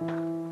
了。